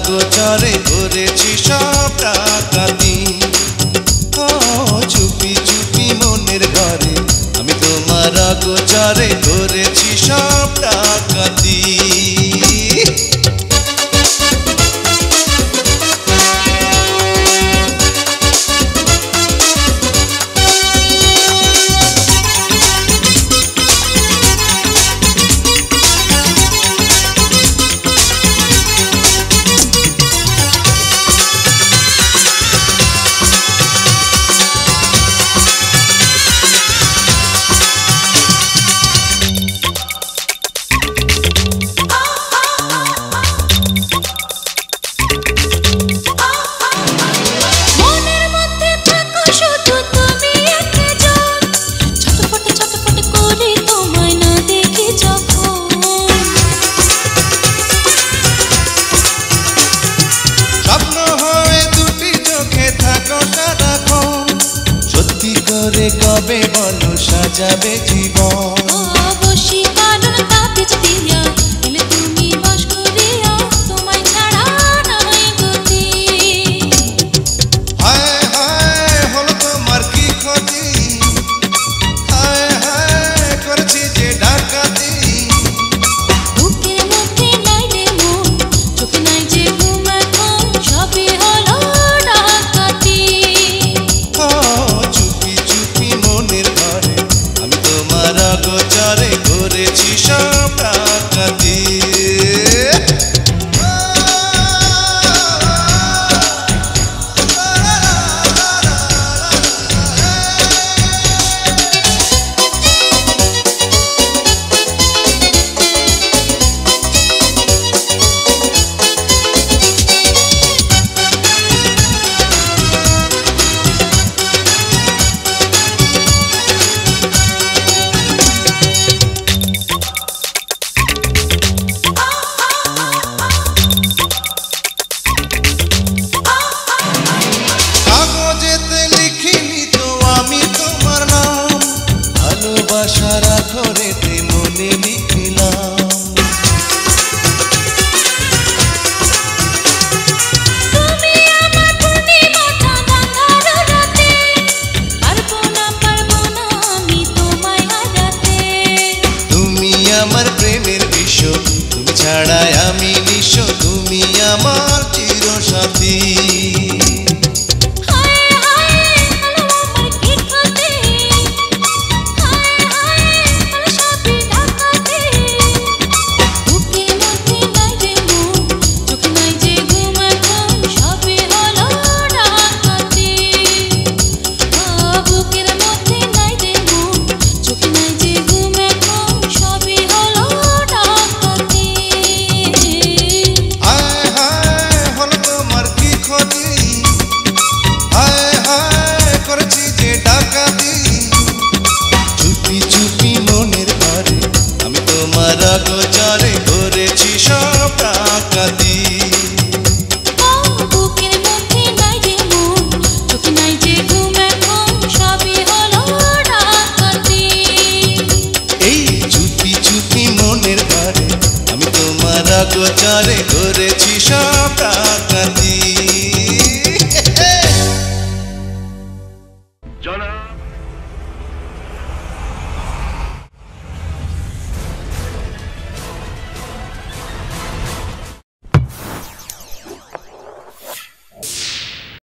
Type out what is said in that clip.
গোচরে ঘুরেছি সব রাতি ও চুপি চুপি মনের ঘরে আমি তোমার গোচরে ঘুরেছি ভিতরে কবে বলো সাজাবে জীবন? অবশ্যই কারণ দিয়া। গোচরে করেছি সব প্রাকৃতিক